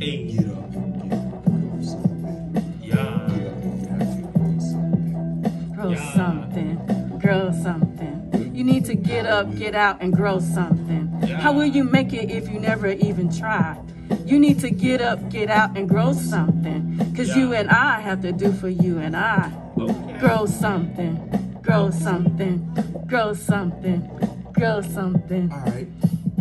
get. Grow something. Up. Grow something. Get. Yeah. out, and grow something. Yeah. How will you make it if you never even tried? You need to get up, get out, and grow something. Cause you and I have to do for you and I. Okay. Grow something. Grow something. Grow something. Grow something. All right.